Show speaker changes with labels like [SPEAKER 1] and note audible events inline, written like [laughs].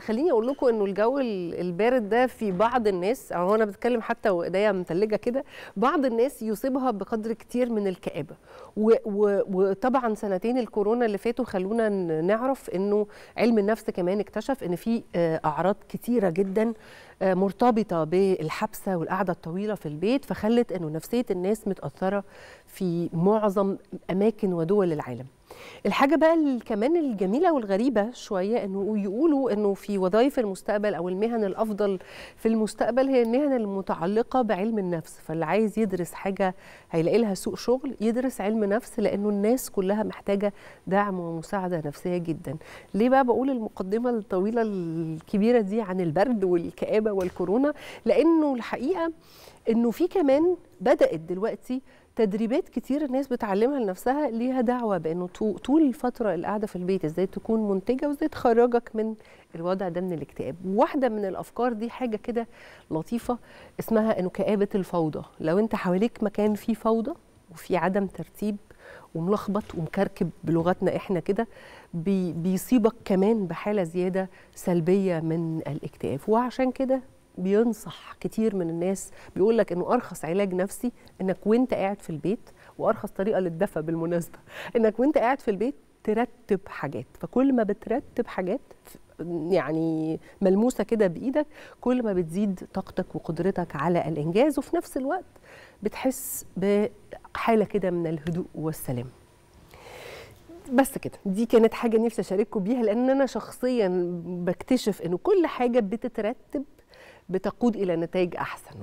[SPEAKER 1] خليني أقول لكم إنه الجو ال- البارد ده في بعض الناس أو أنا بتكلم حتى وإيديا متلجة كده بعض الناس يصيبها بقدر كتير من و- وطبعا سنتين الكورونا اللي فاتوا خلونا نعرف إنه علم النفس كمان اكتشف إن في آه، أعراض كتيرة جدا آه، مرتبطة بالحبسة والقعدة الطويلة في البيت فخلت إنه نفسية الناس متأثرة في معظم أماكن ودول العالم. الحاجة بقى كمان الجميلة والغريبة شوية إنه يقولوا إنه في وظائف المستقبل أو المهن الأفضل في المستقبل هي المهن المتعلقة بعلم النفس. فاللي عايز يدرس حاجة هيلاقي لها سوق شغل يدرس علم نفس لأنه الناس كلها محتاجة دعم ومساعدة نفسية جدا. ليه بقى بقول المقدمة الطويلة الكبيرة دي عن البرد والكآبة والكورونا؟ لأنه الحقيقة إنه في كمان بدأت دلوقتي تدريبات كتير الناس بتعلمها لنفسها ليها دعوة بأنه طو- طول الفترة اللي قاعدة في البيت إزاي تكون منتجة وإزاي تخرجك من الوضع ده من الاكتئاب. واحدة من الأفكار دي حاجة كده لطيفة اسمها إنه كآبة الفوضى. لو أنت حواليك مكان فيه فوضى وفي عدم ترتيب وملخبط ومكركب بلغتنا إحنا كده بي بيصيبك كمان بحالة زيادة سلبية من الاكتئاب. وعشان كده بينصح كتير من الناس بيقول لك إنه أرخص علاج نفسي إنك وأنت قاعد في البيت وأرخص طريقة للدفى بالمناسبة [laughs] إنك وأنت قاعد في البيت ترتب حاجات. فكل ما بترتب حاجات يعني ملموسة كده بإيدك كل ما بتزيد طاقتك وقدرتك على الإنجاز وفي نفس الوقت بتحس بحالة كده من الهدوء والسلام. بس كده دي كانت حاجة نفسي أشارككم بيها لأن أنا شخصيا بكتشف إنه كل حاجة بتترتب بتقود إلى نتائج أحسن.